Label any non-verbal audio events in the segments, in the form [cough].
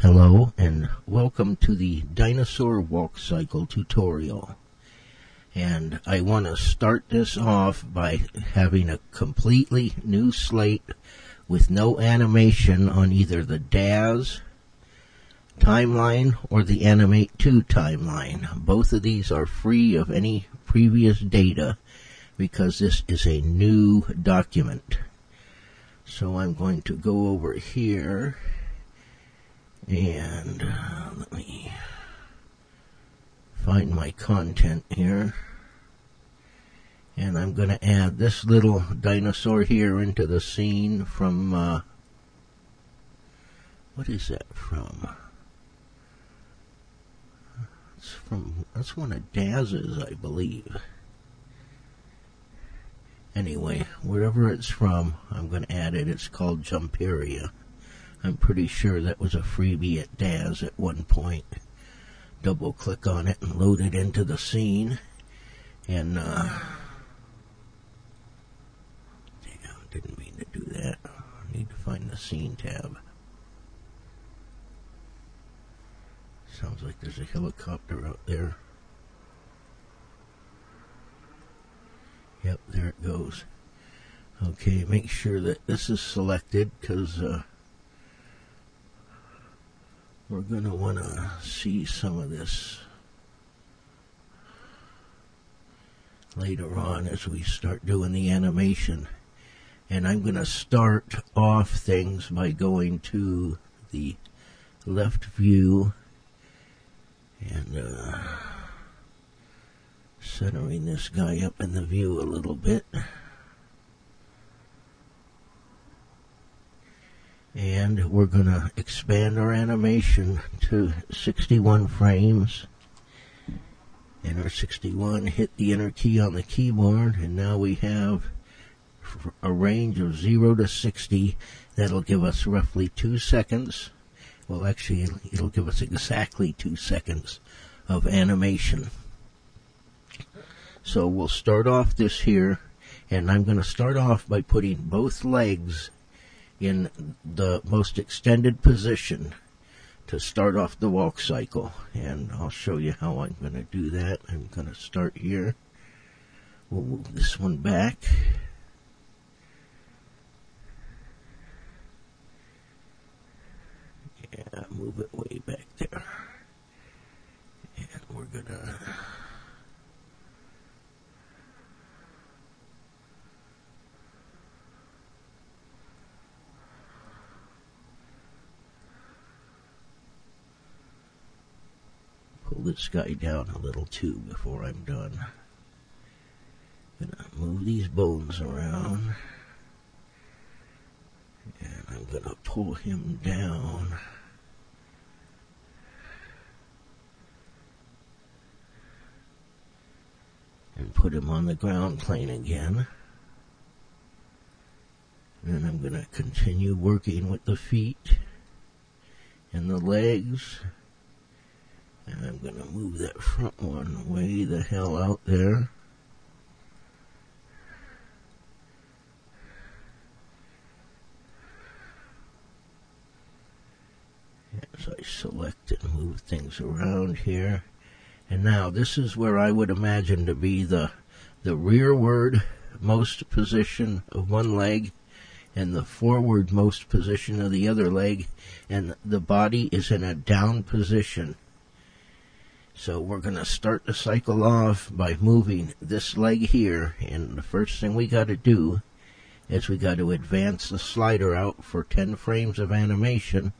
Hello and welcome to the dinosaur walk cycle tutorial. And I want to start this off by having a completely new slate with no animation on either the DAZ timeline or the Animate 2 timeline. Both of these are free of any previous data because this is a new document. So I'm going to go over here and uh, let me find my content here. And I'm going to add this little dinosaur here into the scene from, uh, what is that from? It's from, that's one of Daz's, I believe. Anyway, wherever it's from, I'm going to add it. It's called Jumperia. I'm pretty sure that was a freebie at Daz at one point. Double click on it and load it into the scene. And, uh, damn, didn't mean to do that. I need to find the scene tab. Sounds like there's a helicopter out there. Yep, there it goes. Okay, make sure that this is selected because uh, we're going to want to see some of this later on as we start doing the animation. And I'm going to start off things by going to the left view and uh, centering this guy up in the view a little bit. And we're going to expand our animation to 61 frames. Enter 61, hit the enter key on the keyboard, and now we have a range of 0 to 60. That'll give us roughly 2 seconds. Well, actually, it'll give us exactly 2 seconds of animation. So we'll start off this here, and I'm going to start off by putting both legs in the most extended position to start off the walk cycle. And I'll show you how I'm going to do that. I'm going to start here. We'll move this one back. Yeah, move it way back there. And we're going to this guy down a little too before I'm done. Gonna move these bones around. And I'm gonna pull him down. And put him on the ground plane again. And I'm gonna continue working with the feet and the legs. And I'm going to move that front one way the hell out there. As I select and move things around here. And now this is where I would imagine to be the, the rearward most position of one leg and the forward most position of the other leg. And the body is in a down position. So we're going to start the cycle off by moving this leg here. And the first thing we got to do is we got to advance the slider out for 10 frames of animation.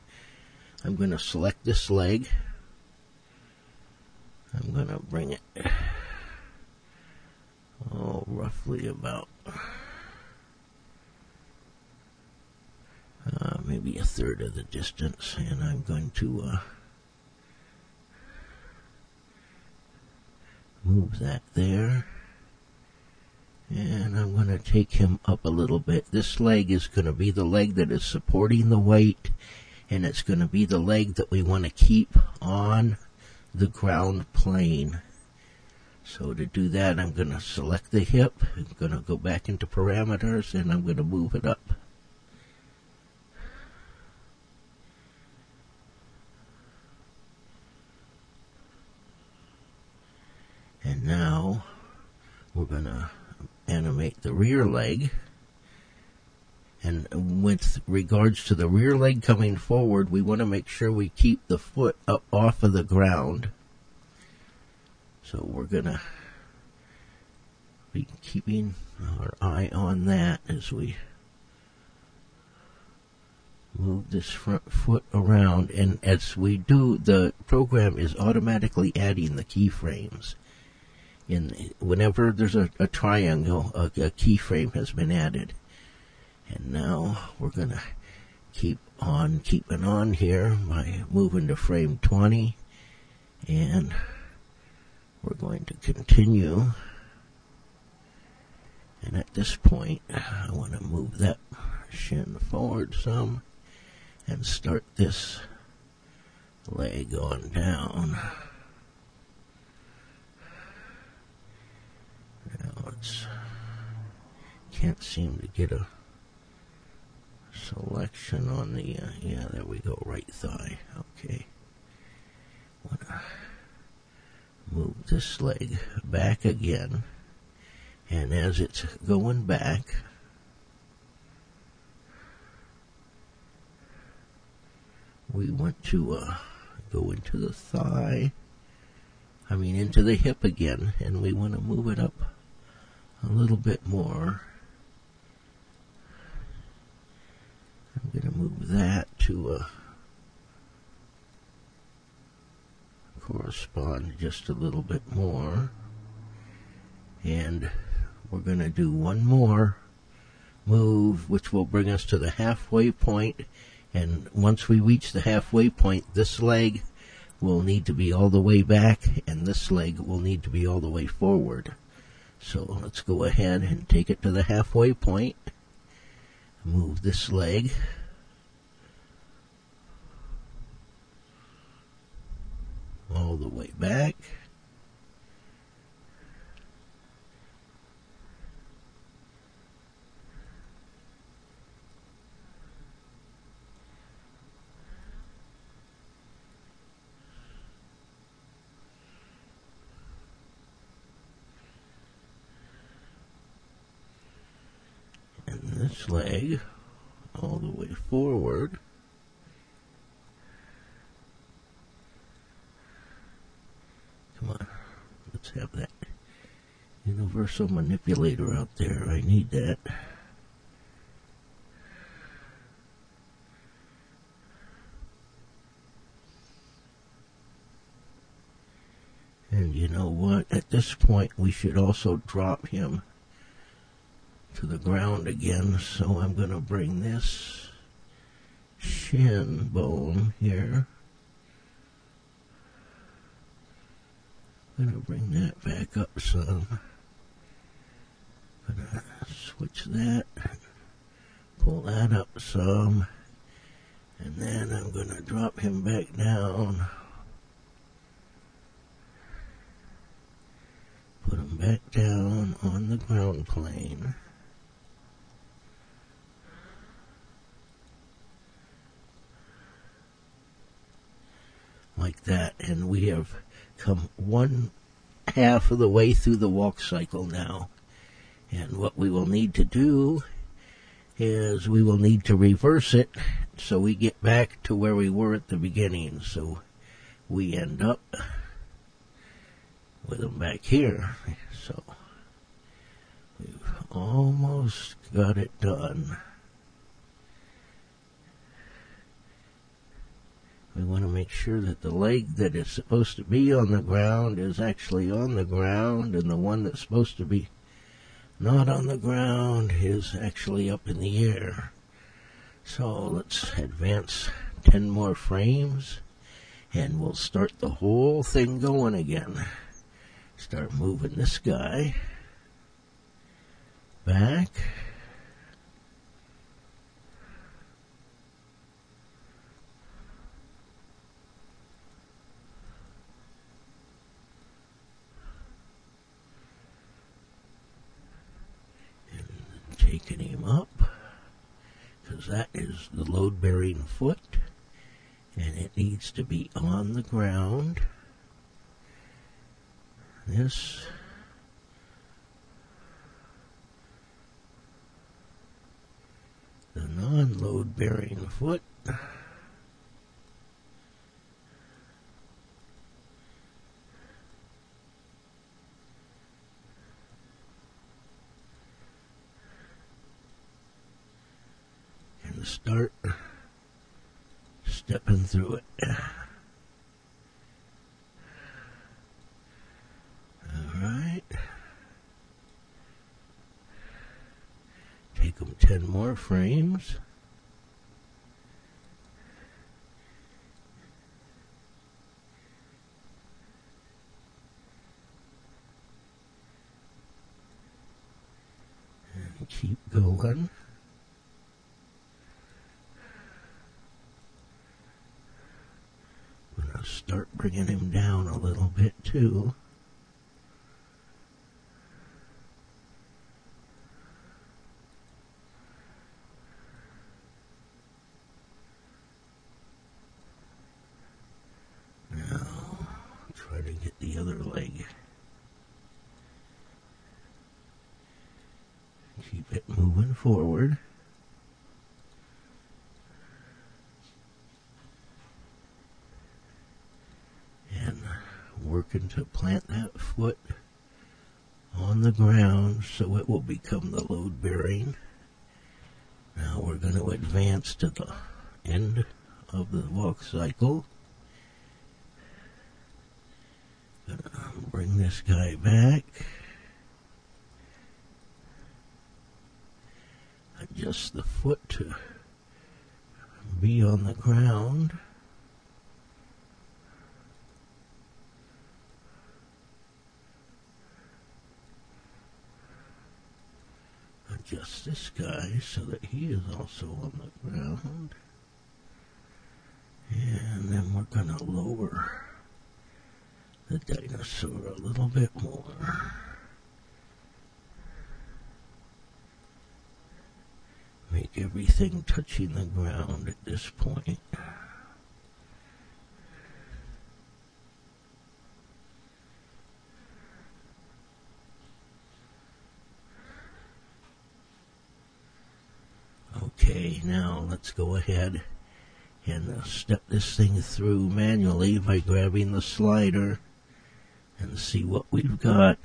I'm going to select this leg. I'm going to bring it, oh, roughly about, uh, maybe a third of the distance. And I'm going to, uh, move that there. And I'm going to take him up a little bit. This leg is going to be the leg that is supporting the weight, and it's going to be the leg that we want to keep on the ground plane. So to do that, I'm going to select the hip, I'm going to go back into parameters, and I'm going to move it up. And now we're going to animate the rear leg. And with regards to the rear leg coming forward, we want to make sure we keep the foot up off of the ground. So we're going to be keeping our eye on that as we move this front foot around. And as we do, the program is automatically adding the keyframes. In whenever there's a, a triangle, a, a keyframe has been added. And now we're going to keep on keeping on here by moving to frame 20 and we're going to continue. And at this point I want to move that shin forward some and start this leg on down now it's can't seem to get a selection on the, uh, yeah, there we go, right thigh. Okay. Wanna move this leg back again. And as it's going back, we want to uh, go into the thigh, I mean into the hip again, and we want to move it up a little bit more. I'm going to move that to uh, correspond just a little bit more. And we're going to do one more move, which will bring us to the halfway point. And once we reach the halfway point, this leg will need to be all the way back, and this leg will need to be all the way forward. So let's go ahead and take it to the halfway point move this leg. All the way back. This leg all the way forward. Come on, let's have that universal manipulator out there. I need that. And you know what? At this point, we should also drop him to the ground again. So I'm going to bring this shin bone here. I'm going to bring that back up some. Gonna switch that, pull that up some, and then I'm going to drop him back down. Put him back down on the ground plane. Like that, and we have come one half of the way through the walk cycle now. And what we will need to do is we will need to reverse it so we get back to where we were at the beginning. So we end up with them back here. So we've almost got it done. We want to make sure that the leg that is supposed to be on the ground is actually on the ground, and the one that's supposed to be not on the ground is actually up in the air. So let's advance 10 more frames, and we'll start the whole thing going again. Start moving this guy back. Bearing foot and it needs to be on the ground. This the non-load bearing foot and start stepping through it. All right. Take them 10 more frames. Keep going. I'm going to start bringing him down a Now, try to get the other leg. Keep it moving forward. And to plant that foot on the ground so it will become the load bearing. Now we're going to advance to the end of the walk cycle. Gonna bring this guy back. Adjust the foot to be on the ground. Adjust this guy so that he is also on the ground. And then we're going to lower the dinosaur a little bit more. Make everything touching the ground at this point. Now let's go ahead and step this thing through manually by grabbing the slider and see what we've got.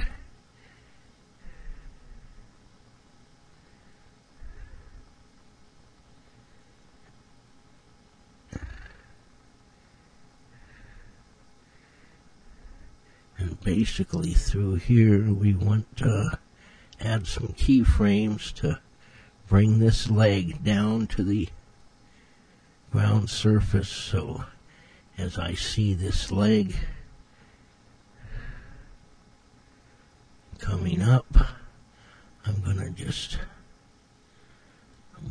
And basically through here we want to add some keyframes to bring this leg down to the ground surface so as I see this leg coming up, I'm going to just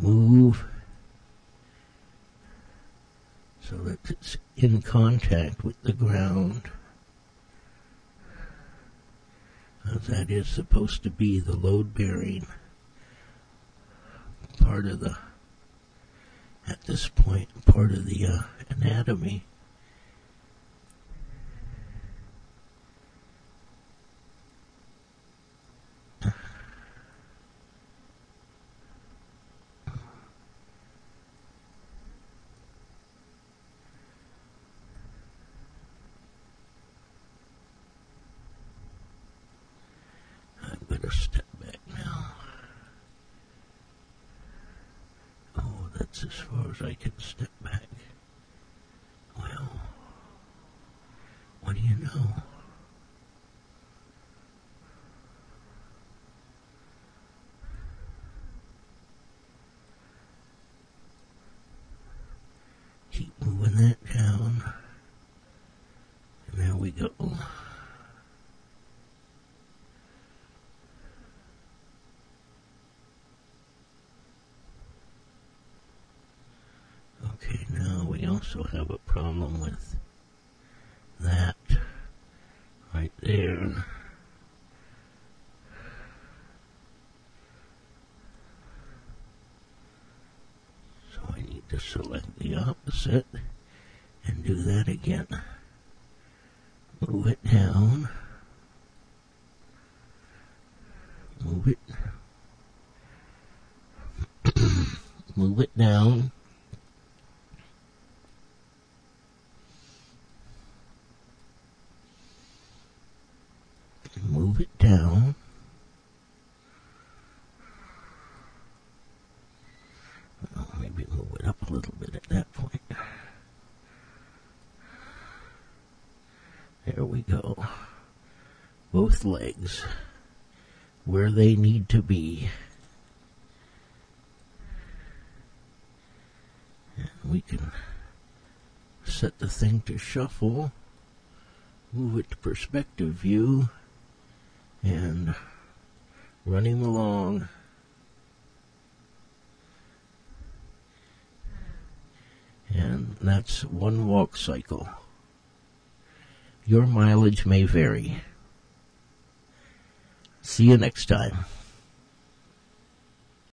move so that it's in contact with the ground. That is supposed to be the load bearing part of the, at this point, part of the uh, anatomy. I'm going to step back now. Oh, that's as far as I can step back. Well, what do you know? Keep moving that down. And there we go. Okay, now we also have a problem with that right there. So I need to select the opposite and do that again. Move it down. Move it. [clears throat] Move it down. Move it down. Well, maybe move it up a little bit at that point. There we go. Both legs where they need to be. And we can set the thing to shuffle, move it to perspective view, and run him along. And that's one walk cycle. Your mileage may vary. See you next time.